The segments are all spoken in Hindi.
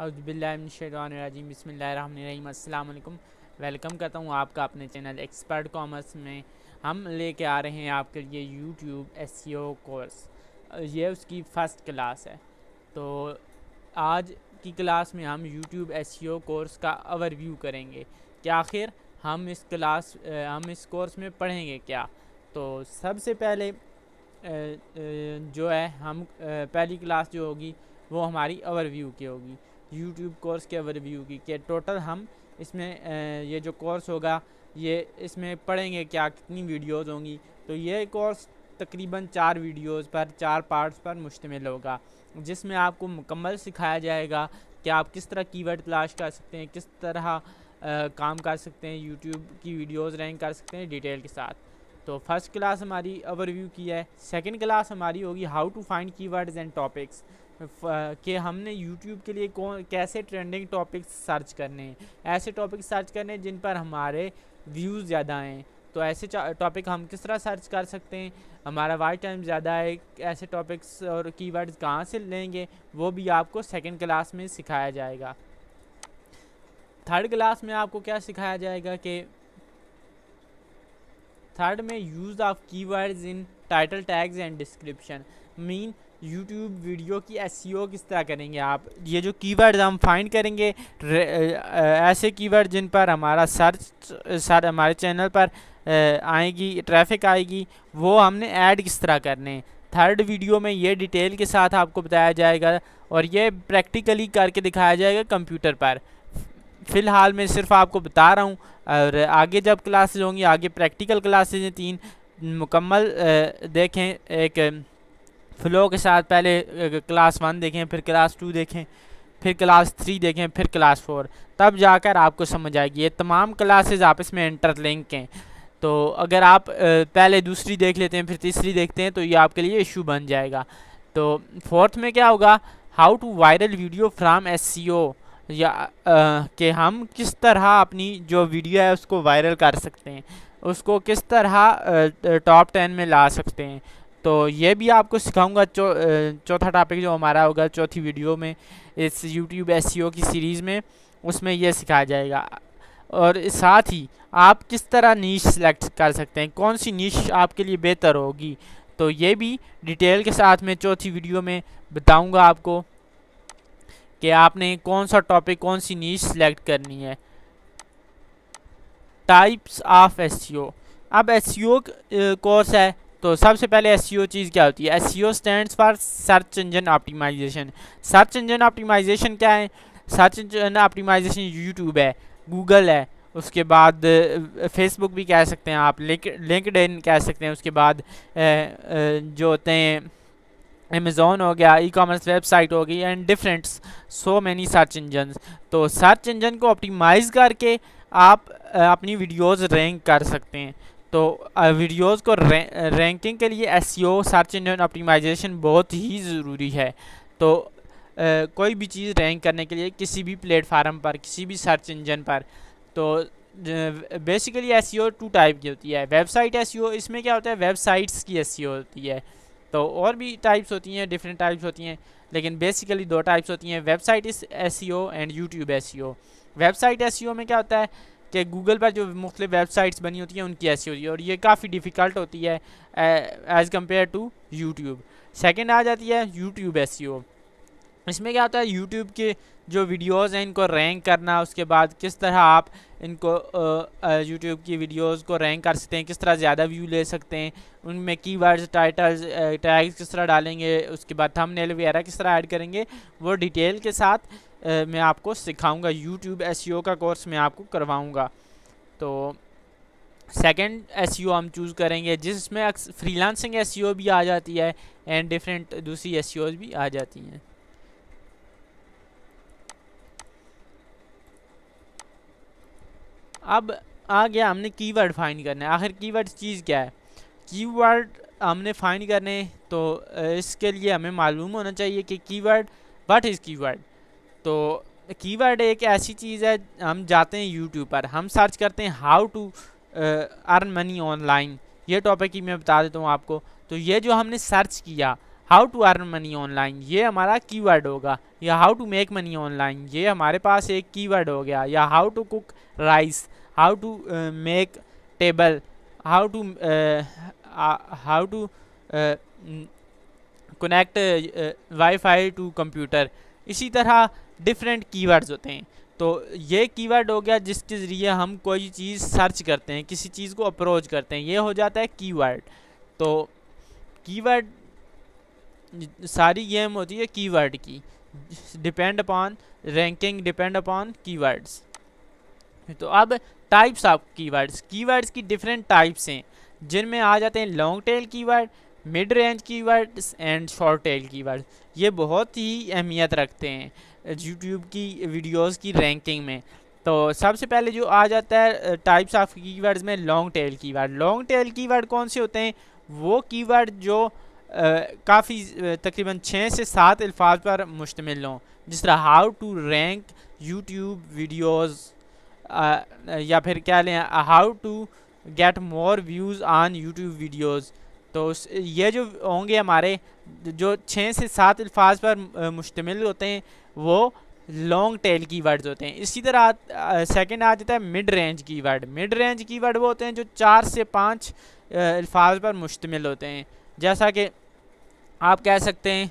बसमीम अल्लाम वेलकम करता हूँ आपका अपने चैनल एक्सपर्ट कॉमर्स में। हम लेके आ रहे हैं आपके लिए यूट्यूब एस कोर्स। ये उसकी फ़र्स्ट क्लास है। तो आज की क्लास में हम यूट्यूब एस कोर्स का ओवरव्यू करेंगे। कि आखिर हम इस क्लास हम इस कोर्स में पढ़ेंगे क्या? तो सबसे पहले जो है, हम पहली क्लास जो होगी, वो हमारी ओवरव्यू की होगी। यूट्यूब कोर्स के ओवरव्यू की कि टोटल हम इसमें ये जो कोर्स होगा ये इसमें पढ़ेंगे क्या कितनी वीडियोज़ होंगी। तो ये कोर्स तकरीबन चार वीडियोज़ पर चार पार्ट्स पर मुश्तमिल होगा जिसमें आपको मुकम्मल सिखाया जाएगा कि आप किस तरह कीवर्ड तलाश कर सकते हैं किस तरह आ, काम कर सकते हैं यूट्यूब की वीडियोज़ रैंक कर सकते हैं डिटेल के साथ। तो फ़र्स्ट क्लास हमारी ओवरव्यू की है। सेकंड क्लास हमारी होगी how to find keywords and topics कि हमने यूट्यूब के लिए कौन, कैसे ट्रेंडिंग टॉपिक्स सर्च करने हैं। ऐसे टॉपिक सर्च करने हैं जिन पर हमारे व्यूज़ ज़्यादा हैं। तो ऐसे टॉपिक हम किस तरह सर्च कर सकते हैं? हमारा वाइट टाइम ज़्यादा है, ऐसे टॉपिक्स और कीवर्ड्स कहाँ से लेंगे? वो भी आपको सेकंड क्लास में सिखाया जाएगा। थर्ड क्लास में आपको क्या सिखाया जाएगा कि थर्ड में use of keywords in title tags and description mean YouTube video की एस e किस तरह करेंगे आप? ये जो कीवर्ड हम फाइंड करेंगे ऐसे कीवर्ड जिन पर हमारा सर्च सर हमारे चैनल पर आएगी ट्रैफ़िक आएगी, वो हमने ऐड किस तरह करने थर्ड वीडियो में ये डिटेल के साथ आपको बताया जाएगा और ये प्रैक्टिकली करके दिखाया जाएगा कंप्यूटर पर। फ़िलहाल मैं सिर्फ़ आपको बता रहा हूँ, और आगे जब क्लासेज होंगी, आगे प्रैक्टिकल क्लासेज हैं तीन, मुकम्मल देखें, एक फ़्लो के साथ पहले क्लास वन देखें, फिर क्लास टू देखें, फिर क्लास थ्री देखें, फिर क्लास फोर। तब जाकर आपको समझ आएगी। ये तमाम क्लासेज आपस में इंटर लिंक हैं। तो अगर आप पहले दूसरी देख लेते हैं, फिर तीसरी देखते हैं तो ये आपके लिए इशू बन जाएगा। तो फोर्थ में क्या होगा? How to viral video from S या कि हम किस तरह अपनी जो वीडियो है उसको वायरल कर सकते हैं। उसको किस तरह टॉप टेन में ला सकते हैं। तो ये भी आपको सिखाऊँगा चौ चौथा टॉपिक जो हमारा होगा, चौथी वीडियो में, इस यूट्यूब एस की सीरीज़ में, उसमें यह सिखाया जाएगा। और साथ ही, आप किस तरह नीच सेलेक्ट कर सकते हैं, कौन सी नीच आपके लिए बेहतर होगी। तो ये भी डिटेल के साथ में चौथी वीडियो में बताऊँगा आपको। कि आपने कौन सा टॉपिक कौन सी नीच सेलेक्ट करनी है। टाइप्स ऑफ़ एस अब एस कोर्स है तो सबसे पहले एस e चीज़ क्या होती है? S C stand for search engine optimization search engine optimization क्या है? सर्च इंजन ऑप्टिमाइजेशन यूट्यूब है गूगल है, उसके बाद फेसबुक भी कह सकते हैं आप लिंक लिंकड कह सकते हैं, उसके बाद जो होते हैं अमेज़ोन हो गया ई कॉमर्स वेबसाइट हो गई and different so many search engine तो सर्च इंजन को ऑप्टिमाइज़ करके आप अपनी वीडियोस रैंक कर सकते हैं। तो वीडियोस को रैंकिंग के लिए एस सर्च इंजन ऑप्टिमाइजेशन बहुत ही ज़रूरी है। तो आ, कोई भी चीज़ रैंक करने के लिए किसी भी प्लेटफार्म पर किसी भी सर्च इंजन पर तो बेसिकली एस टू टाइप की होती है। वेबसाइट एस इसमें क्या होता है? वेबसाइट्स की एस होती है। तो और भी टाइप्स होती हैं डिफरेंट टाइप्स होती हैं, लेकिन बेसिकली दो टाइप्स होती हैं वेबसाइट इस S and YouTube S website S में क्या होता है कि गूगल पर जो मुख्तु वेबसाइट्स बनी होती हैं, उनकी ऐसी होती है और ये काफ़ी डिफ़िकल्ट होती है as compare to YouTube second आ जाती है यूट्यूब एस इसमें क्या होता है यूट्यूब के जो वीडियोस हैं, इनको रैंक करना, उसके बाद किस तरह आप इनको यूट्यूब की वीडियोस को रैंक कर सकते हैं किस तरह ज़्यादा व्यू ले सकते हैं उनमें कीवर्ड्स टाइटल्स टैग्स किस तरह डालेंगे उसके बाद थंबनेल वगैरह किस तरह ऐड करेंगे वो डिटेल के साथ आ, मैं आपको सिखाऊँगा यूट्यूब एस e का कोर्स मैं आपको करवाऊँगा। तो सेकंड एस e हम चूज़ करेंगे जिसमें फ्रीलांसिंग एस e भी आ जाती है एंड डिफरेंट दूसरी एस भी आ जाती हैं। अब आ गया हमने कीवर्ड फाइंड करना। है आखिर कीवर्ड चीज़ क्या है? कीवर्ड हमने फाइंड करने तो इसके लिए हमें मालूम होना चाहिए कि कीवर्ड व्हाट इज़ कीवर्ड तो कीवर्ड एक ऐसी चीज़ है, हम जाते हैं यूट्यूब पर, हम सर्च करते हैं how to earn money online ये टॉपिक ही मैं बता देता हूँ आपको। तो ये जो हमने सर्च किया how to earn money online ये हमारा कीवर्ड होगा। या how to make money online ये हमारे पास एक कीवर्ड हो गया। या how to cook rice how to make table how to how to connect WiFi to computer इसी तरह डिफरेंट कीवर्ड्स होते हैं। तो ये कीवर्ड हो गया जिसके ज़रिए हम कोई चीज़ सर्च करते हैं, किसी चीज़ को अप्रोच करते हैं। ये हो जाता है कीवर्ड तो कीवर्ड सारी गेम होती है कीवर्ड की। Depend upon ranking depend upon keywords तो अब टाइप्स ऑफ़ कीवर्ड्स कीवर्ड्स की डिफरेंट टाइप्स हैं। जिनमें आ जाते हैं long tail keyword mid range keywords and short tail keyword ये बहुत ही अहमियत रखते हैं यूट्यूब की वीडियोस की रैंकिंग में। तो सबसे पहले जो आ जाता है टाइप्स ऑफ़ कीवर्ड्स में long tail keyword long tail keyword कौन से होते हैं? वो कीवर्ड जो काफ़ी तकरीबन छः से सात अल्फाज पर मुश्तमिल हों। जिस तरह how to rank YouTube videos या फिर क्या लें how to get more views on YouTube videos तो ये जो होंगे हमारे, जो छः से सात अल्फाज पर मुश्तमिल होते हैं, वो लॉन्ग टेल की वर्ड्स होते हैं। इसी तरह सेकंड आ जाता है mid range keyword mid range keyword वो होते हैं जो चार से पाँच अल्फाज पर मुश्तमिल होते हैं। जैसा कि आप कह सकते हैं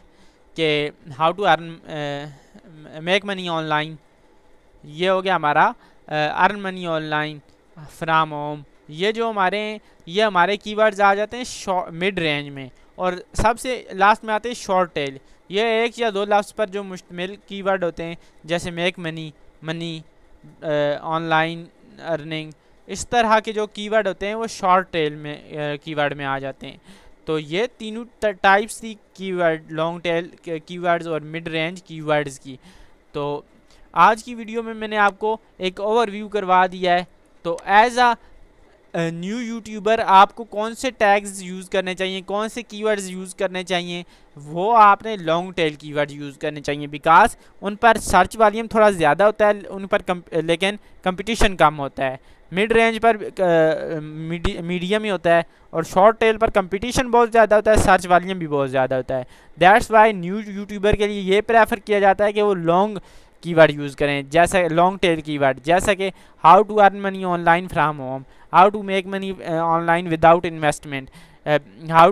कि how to earn make money online ये हो गया हमारा earn money online from home ये जो हमारे, ये हमारे कीवर्ड्स आ जाते हैं मिड रेंज में, और सबसे लास्ट में आते हैं शॉर्ट टेल ये एक या दो लफ्ज़ पर जो मुश्तमिल कीवर्ड होते हैं, जैसे make money money online earning इस तरह के जो कीवर्ड होते हैं, वो शॉर्ट टेल में कीवर्ड में आ जाते हैं। तो ये तीनों टाइप्स थी कीवर्ड लॉन्ग टेल कीवर्ड्स और मिड रेंज कीवर्ड्स की। तो आज की वीडियो में मैंने आपको एक ओवरव्यू करवा दिया है। तो एज आ न्यू यूट्यूबर आपको कौन से टैग्स यूज़ करने चाहिए कौन से कीवर्ड्स यूज़ करने चाहिए वो आपने लॉन्ग टेल कीवर्ड यूज़ करने चाहिए। बिकॉज़ उन पर सर्च वॉल्यूम थोड़ा ज़्यादा होता है उन पर कम, लेकिन कंपटीशन कम होता है। मिड रेंज पर मीडियम ही होता है और शॉर्ट टेल पर कंपटीशन बहुत ज़्यादा होता है सर्च वॉल्यूम भी बहुत ज़्यादा होता है। दैट्स वाई न्यू यूट्यूबर के लिए ये प्रेफर किया जाता है कि वो लॉन्ग कीवर्ड यूज़ करें, जैसे लॉन्ग टेल कीवर्ड जैसा कि how to earn money online from home how to make money online without investment how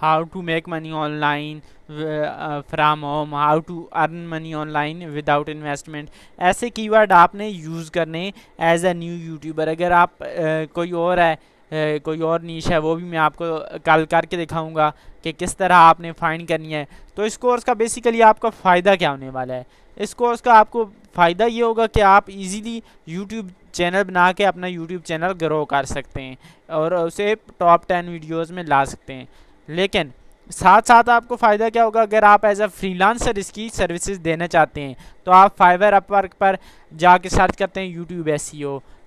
how to make money online from home how to earn money online without investment. ऐसे कीवर्ड आपने यूज़ करने एज अ न्यू यूट्यूबर अगर आप uh, कोई और है uh, कोई और नीच है वो भी मैं आपको कल करके दिखाऊँगा कि किस तरह आपने फाइंड करनी है। तो इस कोर्स का बेसिकली आपका फ़ायदा क्या होने वाला है? इस कोर्स का आपको फ़ायदा ये होगा कि आप इजीली यूट्यूब चैनल बना के अपना यूट्यूब चैनल ग्रो कर सकते हैं और उसे टॉप टेन वीडियोज़ में ला सकते हैं। लेकिन साथ साथ आपको फ़ायदा क्या होगा? अगर आप एज अ फ्रीलांसर इसकी सर्विसेज़ देना चाहते हैं तो आप फाइवर अपवर्क पर जाके सर्च करते हैं यूट्यूब एस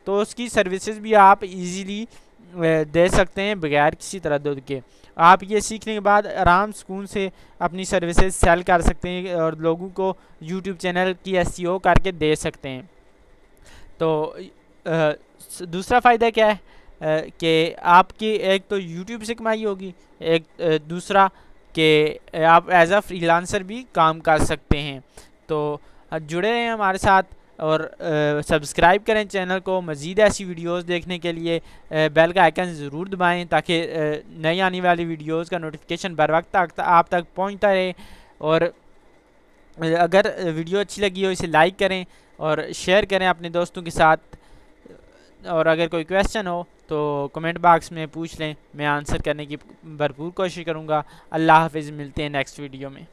तो उसकी सर्विसेज़ भी आप इजीली दे सकते हैं बगैर किसी तरह के। आप ये सीखने के बाद आराम सुकून से अपनी सर्विसेज़ सेल कर सकते हैं और लोगों को यूट्यूब चैनल की एस करके दे सकते हैं। तो दूसरा फ़ायदा क्या है? कि आपकी एक तो यूट्यूब से कमाई होगी, एक दूसरा कि आप एज आ फ्रीलांसर भी काम कर सकते हैं। तो जुड़े रहें हमारे साथ और सब्सक्राइब करें चैनल को मज़ीद ऐसी वीडियोस देखने के लिए। बेल का आइकन ज़रूर दबाएँ ताकि नई आने वाली वीडियोस का नोटिफिकेशन बर वक्त तक, आप तक पहुँचता रहे। और अगर वीडियो अच्छी लगी हो इसे लाइक करें और शेयर करें अपने दोस्तों के साथ। और अगर कोई क्वेश्चन हो तो कमेंट बॉक्स में पूछ लें, मैं आंसर करने की भरपूर कोशिश करूँगा। अल्लाह हाफिज़, मिलते हैं नेक्स्ट वीडियो में।